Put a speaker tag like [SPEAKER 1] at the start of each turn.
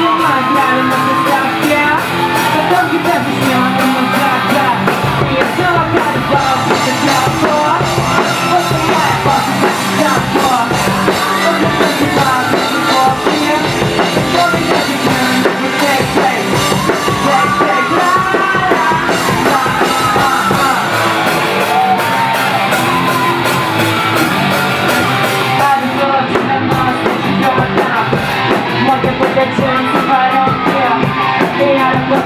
[SPEAKER 1] снимать, правильно, как я. Потом тебя объясняю. Veterans of Iron, yeah, they are the